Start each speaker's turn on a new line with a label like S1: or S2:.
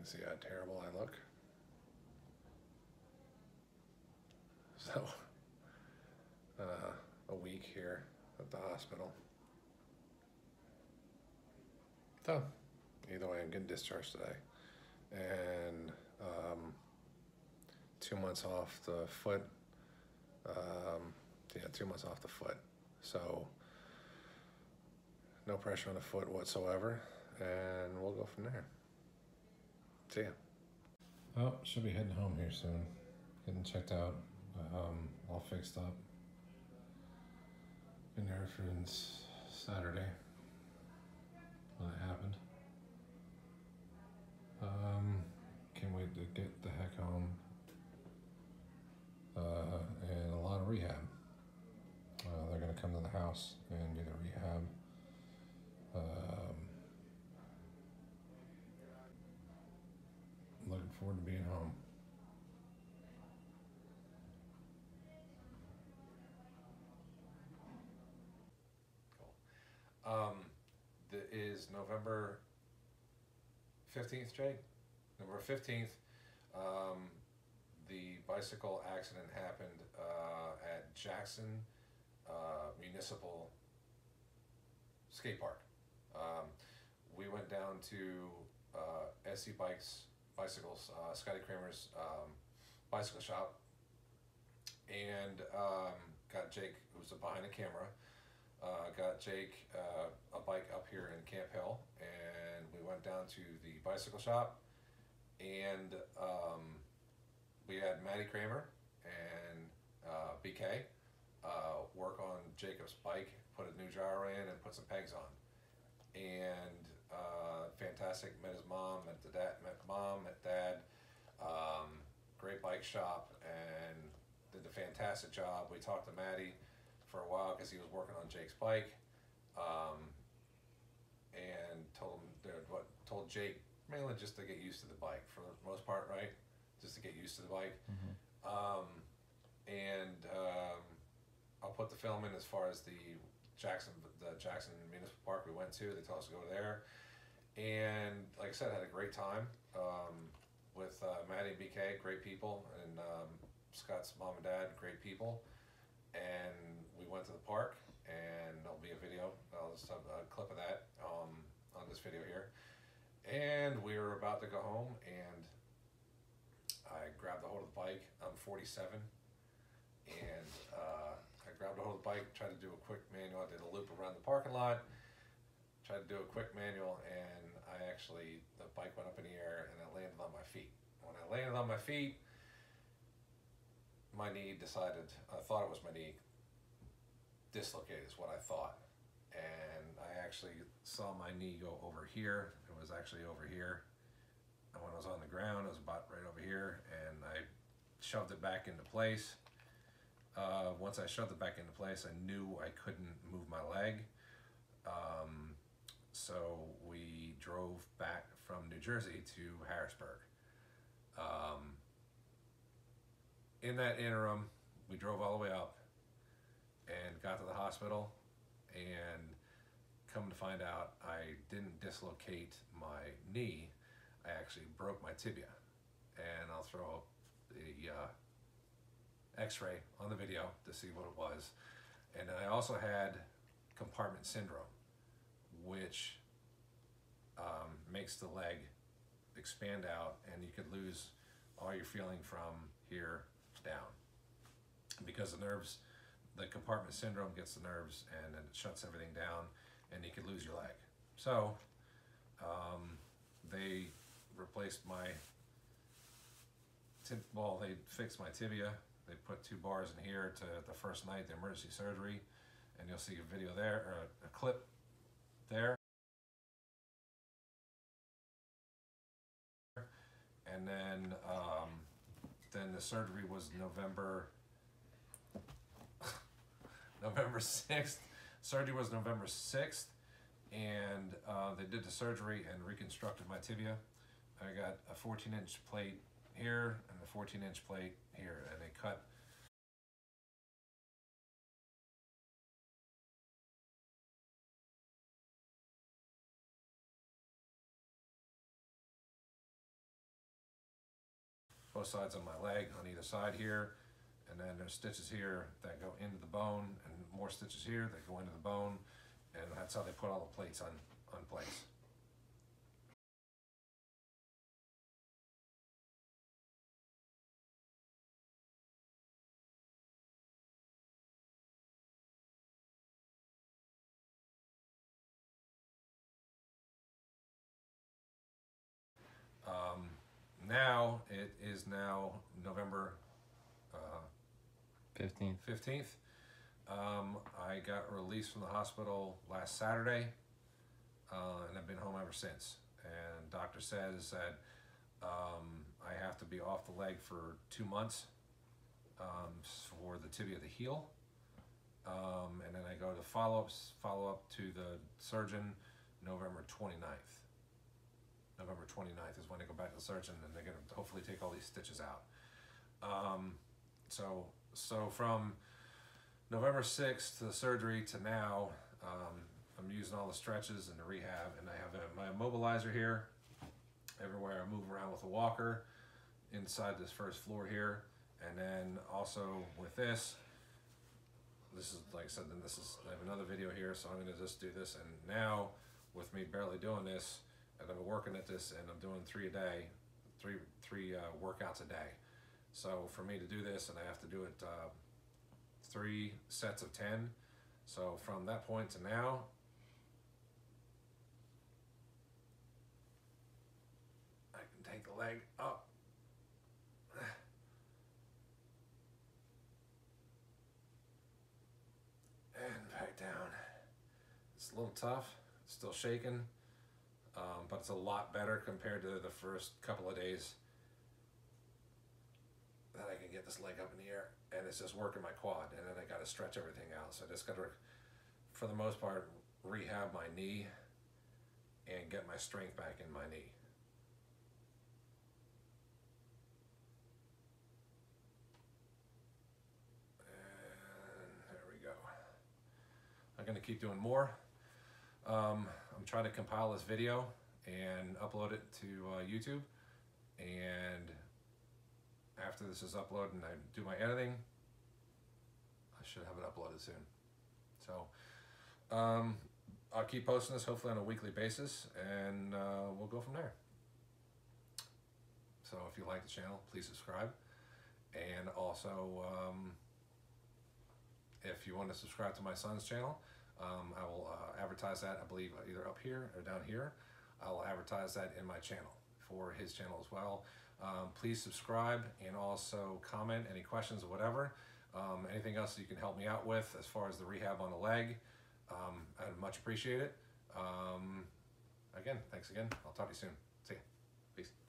S1: can see how terrible I look. So, uh, a week here at the hospital. So, either way, I'm getting discharged today. And um, two months off the foot. Um, yeah, two months off the foot. So, no pressure on the foot whatsoever. And we'll go from there. See ya. Oh, should be heading home here soon. Getting checked out. Um, all fixed up. Been there since Saturday when it happened. Um, can't wait to get the heck home. Uh, and a lot of rehab. Uh, they're gonna come to the house and do the rehab. Um, looking forward to being home. Um, the, is November fifteenth, Jay? November fifteenth. Um, the bicycle accident happened uh, at Jackson uh, Municipal Skate Park. Um, we went down to uh, SC Bikes Bicycles, uh, Scotty Cranmer's um, bicycle shop, and um, got Jake, who's behind the camera. Uh, got Jake uh, a bike up here in Camp Hill, and we went down to the bicycle shop, and um, we had Matty Cranmer and uh, BK uh, work on Jacob's bike, put a new gyro in, and put some pegs on. And uh, fantastic. Met his mom, met the dad, met mom, met dad. Um, great bike shop, and did a fantastic job. We talked to Matty for a while because he was working on Jake's bike, um, and told him what told Jake mainly just to get used to the bike for the most part, right? Just to get used to the bike.
S2: Mm-hmm.
S1: Um, and um, I'll put the film in as far as the Jackson, the Jackson Municipal Park we went to. They told us to go there, and like I said, I had a great time um, with uh, Matty and BK, great people, and um, Scott's mom and dad, great people. And we went to the park, and there'll be a video. I'll just have a clip of that um, on this video here. And we were about to go home, and I grabbed a hold of the bike. I'm 47, and uh, I grabbed a hold of the bike, tried to do a quick manual. I did a loop around the parking lot, tried to do a quick manual, and I actually, the bike went up in the air and it landed on my feet. When I landed on my feet, my knee decided, I thought it was my knee, dislocated is what I thought. And I actually saw my knee go over here. It was actually over here. And when I was on the ground, it was about right over here. And I shoved it back into place. Uh, once I shoved it back into place, I knew I couldn't move my leg. Um, so drove back from New Jersey to Harrisburg. Um, in that interim, we drove all the way up and got to the hospital and come to find out I didn't dislocate my knee, I actually broke my tibia. And I'll throw up the uh, x-ray on the video to see what it was. And I also had compartment syndrome, which makes the leg expand out and you could lose all your feeling from here down. Because the nerves the compartment syndrome gets the nerves and it shuts everything down and you could lose your leg. So um, they replaced my tib- well they fixed my tibia. They put two bars in here to the first night the emergency surgery. And you'll see a video there or a clip there and then um, then the surgery was November November 6th. Surgery was November 6th, and uh, they did the surgery and reconstructed my tibia. I got a 14 inch plate here and a 14 inch plate here, and they cut both sides of my leg on either side here. And then there's stitches here that go into the bone and more stitches here that go into the bone. And that's how they put all the plates on, on place. Now it is now November uh,
S2: Fifteenth.
S1: 15th. Um, I got released from the hospital last Saturday, uh, and I've been home ever since. And doctor says that um, I have to be off the leg for two months um, for the tibia to heal. Um, and then I go to follow-ups, follow-up to the surgeon November 29th. November 29th is when I go back to the surgeon and they're gonna hopefully take all these stitches out. Um, so, so from November 6th to the surgery to now, um, I'm using all the stretches and the rehab, and I have a, my immobilizer here. Everywhere I move around with a walker inside this first floor here, and then also with this. This is like I said. Then this is I have another video here, so I'm gonna just do this. And now, with me barely doing this, and I've been working at this, and I'm doing three a day, three three uh, workouts a day. So for me to do this, and I have to do it uh, three sets of 10. So from that point to now, I can take the leg up. And back down. It's a little tough, still shaking, um, but it's a lot better compared to the first couple of days that I can get this leg up in the air and it's just working my quad and then I got to stretch everything out. So I just got to, for the most part, rehab my knee and get my strength back in my knee. And there we go. I'm going to keep doing more. Um, I'm trying to compile this video and upload it to uh, YouTube and after this is uploaded and I do my editing, I should have it uploaded soon. So um, I'll keep posting this hopefully on a weekly basis and uh, we'll go from there. So if you like the channel, please subscribe. And also, um, if you want to subscribe to my son's channel, um, I will uh, advertise that, I believe, either up here or down here. I'll advertise that in my channel for his channel as well. Um, please subscribe and also comment any questions or whatever. Um, anything else you can help me out with as far as the rehab on the leg, um, I'd much appreciate it. Um, again, thanks again. I'll talk to you soon. See ya. Peace.